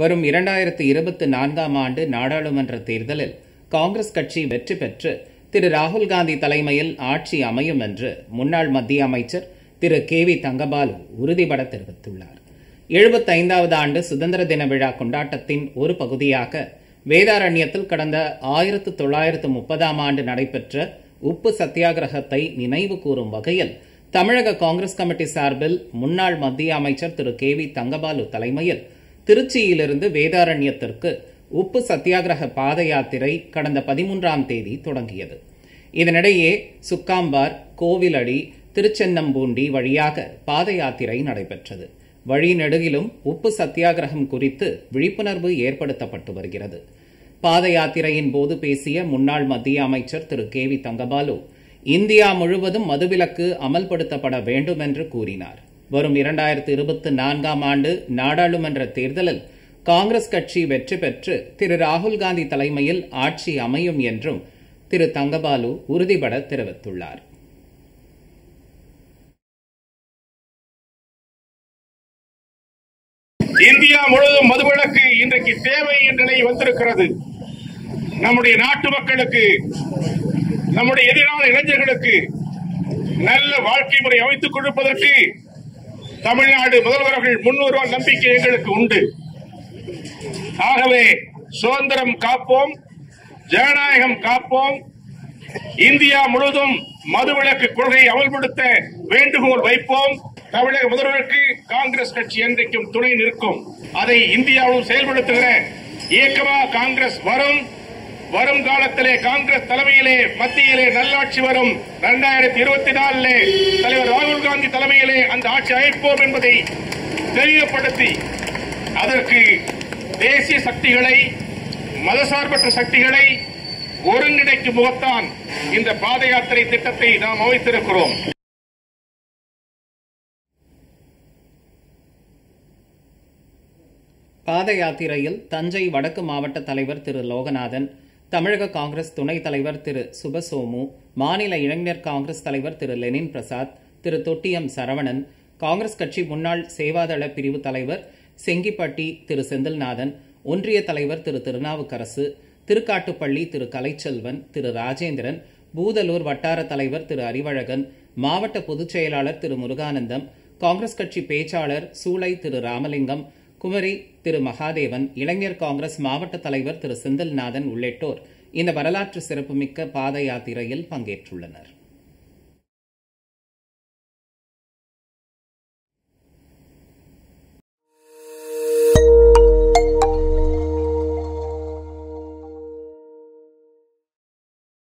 வரும் இரண்டாயிரத்து இருபத்தி நான்காம் ஆண்டு நாடாளுமன்ற தேர்தலில் காங்கிரஸ் கட்சி வெற்றி பெற்று திரு ராகுல்காந்தி தலைமையில் ஆட்சி அமையும் என்று முன்னாள் மத்திய அமைச்சர் திரு கே வி தங்கபாலு உறுதிபட தெரிவித்துள்ளார். எழுபத்தைந்தாவது ஆண்டு சுதந்திர தின விழா கொண்டாட்டத்தின் ஒரு பகுதியாக வேதாரண்யத்தில் கடந்த ஆயிரத்து தொள்ளாயிரத்து முப்பதாம் ஆண்டு நடைபெற்ற உப்பு சத்தியாகிரகத்தை நினைவு கூறும் வகையில் தமிழக காங்கிரஸ் கமிட்டி சார்பில் முன்னாள் மத்திய அமைச்சர் திரு கே வி தங்கபாலு தலைமையில் திருச்சியிலிருந்து வேதாரண்யத்திற்கு உப்பு சத்தியாகிரக பாத யாத்திரை கடந்த பதிமூன்றாம் தேதி தொடங்கியது. இதனிடையே சுக்காம்பார் கோவிலடி திருச்சென்னம்பூண்டி வழியாக பாத யாத்திரை நடைபெற்றது. வழிநெடுகிலும் உப்பு சத்தியாகிரகம் குறித்து விழிப்புணர்வு ஏற்படுத்தப்பட்டு வருகிறது. பாத யாத்திரையின் போது பேசிய முன்னாள் மத்திய அமைச்சர் Thiru. K. V. Thangabalu India முழுவதும் மதுவிலக்கு அமல்படுத்தப்பட வேண்டும் என்று கூறினார். வரும் இரண்டாயிரத்து இருபத்தி நான்காம் ஆண்டு நாடாளுமன்ற தேர்தலில் காங்கிரஸ் கட்சி வெற்றி பெற்று திரு ராகுல்காந்தி தலைமையில் ஆட்சி அமையும் என்றும் திரு தங்கபாலு உறுதிபட தெரிவித்துள்ளார். இந்தியா முழுவதும் மதுவிலக்கு இன்றைக்கு தேவை என்ற நிலை வந்திருக்கிறது. நம்முடைய நாட்டு மக்களுக்கு நம்முடைய எதிரான இளைஞர்களுக்கு நல்ல வாழ்க்கை முறை அமைத்துக் கொடுப்பதற்கு தமிழ்நாடு முதல்வர்கள் முன்வருவார் நம்பிக்கை எங்களுக்கு உண்டு. ஆகவே சுதந்திரம் காப்போம் ஜனநாயகம் காப்போம் இந்தியா முழுவதும் மதுவிலக்கு கொள்கையை அமல்படுத்த வேண்டுகோள் வைப்போம். தமிழக முதல்வருக்கு காங்கிரஸ் கட்சி என்றைக்கும் துணை நிற்கும். அதை இந்தியாவும் செயல்படுத்துகிற இயக்கமா காங்கிரஸ் வரும். வரும் காலத்திலே காங்கிரஸ் தலைமையிலே மத்தியிலே நல்லாட்சி வரும். இரண்டாயிரத்தி இருபத்தி நாலிலே தலைவர் ராகுல் காந்தி தலைமையிலே அந்த ஆட்சி அமைப்போம் என்பதை தெரியப்படுத்தி அதற்கு தேசிய சக்திகளை மதசார்பற்ற சக்திகளை ஒருங்கிணைக்கும் முகத்தான் இந்த பாத யாத்திரை திட்டத்தை நாம் அமைத்திருக்கிறோம். பாத யாத்திரையில் தஞ்சை வடக்கு மாவட்ட தலைவர் திரு லோகநாதன் தமிழக காங்கிரஸ் துணைத் தலைவர் திரு சுபசோமு மாநில இளைஞர் காங்கிரஸ் தலைவர் திரு லெனின் பிரசாத் திரு தொட்டியம் சரவணன் காங்கிரஸ் கட்சி முன்னாள் சேவாதள பிரிவு தலைவர் செங்கிப்பட்டி திரு செந்தில்நாதன் ஒன்றிய தலைவர் திரு திருநாவுக்கரசு திருக்காட்டுப்பள்ளி திரு கலைச்செல்வன் திரு ராஜேந்திரன் பூதலூர் வட்டார தலைவர் திரு அறிவழகன் மாவட்ட பொதுச் செயலாளர் திரு முருகானந்தம் காங்கிரஸ் கட்சி பேச்சாளர் சூளை திரு ராமலிங்கம் குமரி திரு மகாதேவன் இளைஞர் காங்கிரஸ் மாவட்ட தலைவர் திரு செந்தில்நாதன் உள்ளிட்டோர் இந்த வரலாற்று சிறப்புமிக்க பாத யாத்திரையில் பங்கேற்றுள்ளனர்.